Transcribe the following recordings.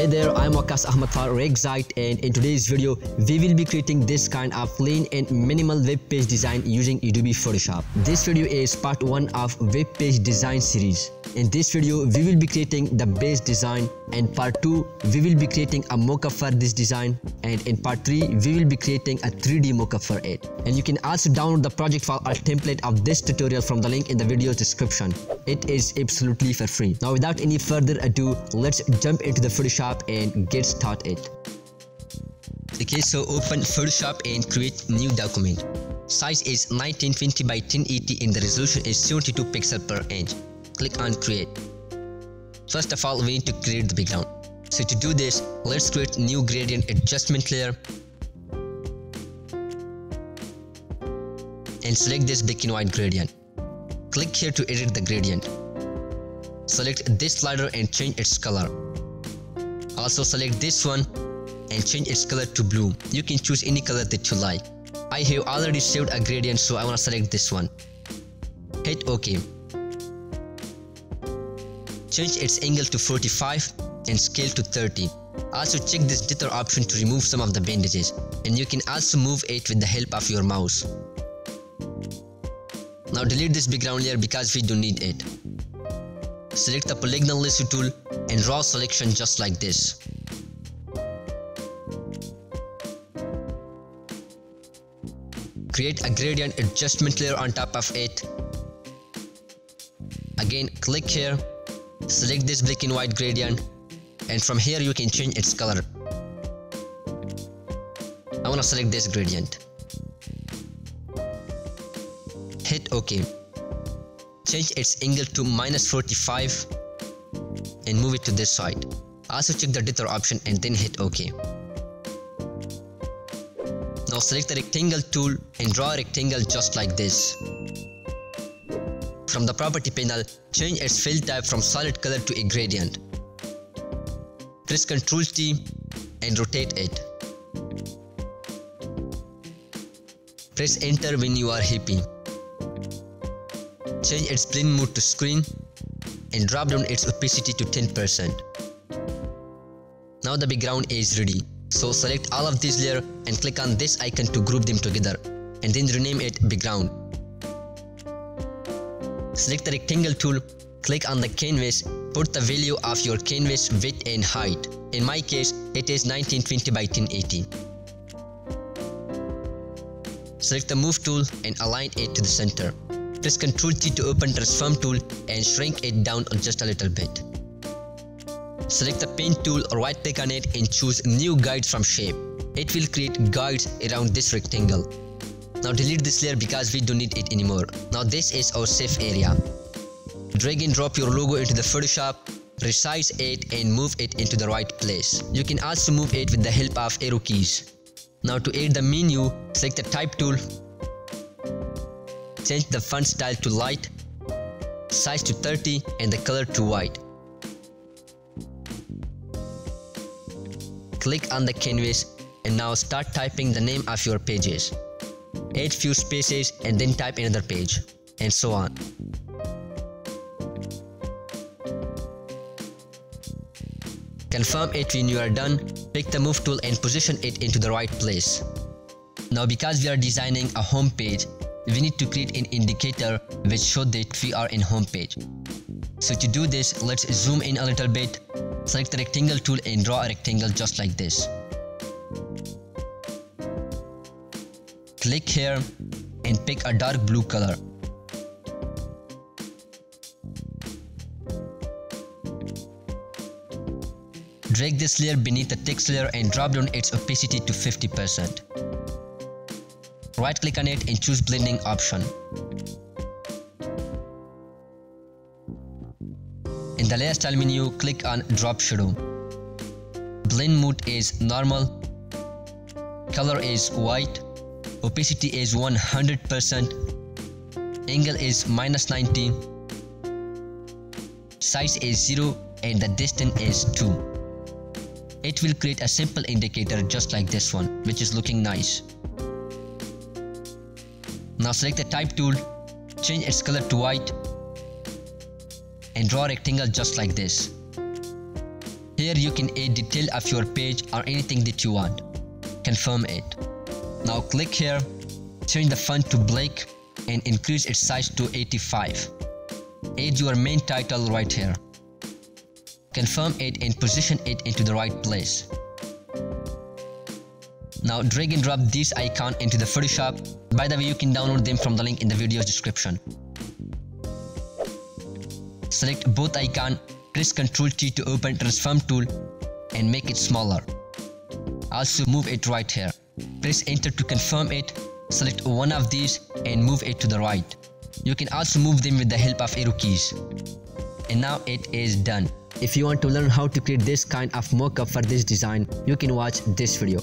Hey there, I'm Wakas Ahmad for Waqzite and in today's video, we will be creating this kind of clean and minimal web page design using Adobe Photoshop. This video is part 1 of web page design series. In this video, we will be creating the base design and part 2, we will be creating a mockup for this design and in part 3, we will be creating a 3D mockup for it. And you can also download the project file or template of this tutorial from the link in the video's description. It is absolutely for free. Now without any further ado, let's jump into the Photoshop and get started. Okay, so open Photoshop and create new document. Size is 1920 by 1080 and the resolution is 72 pixel per inch. Click on create. First of all, we need to create the background. So to do this, let's create new gradient adjustment layer and select this black and white gradient. Click here to edit the gradient. Select this slider and change its color. Also select this one and change its color to blue. You can choose any color that you like. I have already saved a gradient so I want to select this one. Hit OK. Change its angle to 45 and scale to 30. Also check this dither option to remove some of the bandages and you can also move it with the help of your mouse. Now delete this background layer because we don't need it. Select the polygonal lasso tool and draw selection just like this. Create a gradient adjustment layer on top of it. Again click here, select this black and white gradient and from here you can change its color. I want to select this gradient. Hit OK. Change its angle to minus 45 and move it to this side. Also check the dither option and then hit OK. Now select the rectangle tool and draw a rectangle just like this. From the property panel, change its fill type from solid color to a gradient. Press Ctrl T and rotate it. Press enter when you are happy. Change its blend mode to screen and drop down its opacity to 10%. Now the background is ready. So select all of these layers and click on this icon to group them together and then rename it background. Select the rectangle tool, click on the canvas, put the value of your canvas width and height. In my case, it is 1920 by 1080. Select the move tool and align it to the center. Press Ctrl T to open transform tool and shrink it down just a little bit. Select the pen tool or right click on it and choose new guides from shape. It will create guides around this rectangle. Now delete this layer because we don't need it anymore. Now this is our safe area. Drag and drop your logo into the Photoshop, resize it and move it into the right place. You can also move it with the help of arrow keys. Now to add the menu, select the type tool, change the font style to light, size to 30 and the color to white. Click on the canvas and now start typing the name of your pages. Add few spaces and then type another page and so on. Confirm it when you are done, pick the move tool and position it into the right place. Now because we are designing a home page, we need to create an indicator which show that we are in home page. So to do this, let's zoom in a little bit, select the rectangle tool and draw a rectangle just like this. Click here and pick a dark blue color. Drag this layer beneath the text layer and drop down its opacity to 50%. Right click on it and choose blending option. In the layer style menu, click on drop shadow. Blend mode is normal. Color is white. Opacity is 100%. Angle is minus 90. Size is 0 and the distance is 2. It will create a simple indicator just like this one, which is looking nice. Now select the type tool, change its color to white and draw a rectangle just like this. Here you can add detail of your page or anything that you want. Confirm it. Now click here, change the font to black and increase its size to 85. Add your main title right here. Confirm it and position it into the right place. Now drag and drop this icon into the Photoshop. By the way, you can download them from the link in the video's description. Select both icon, press Ctrl T to open transform tool and make it smaller. Also move it right here. Press enter to confirm it. Select one of these and move it to the right. You can also move them with the help of arrow keys. And now it is done. If you want to learn how to create this kind of mockup for this design, you can watch this video.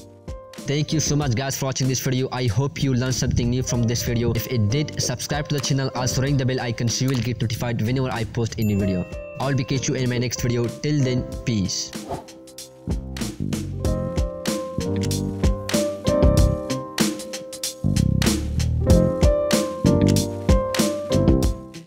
Thank you so much guys for watching this video. I hope you learned something new from this video. If it did, subscribe to the channel, also ring the bell icon so you will get notified whenever I post a new video. I'll be catch you in my next video. Till then, peace.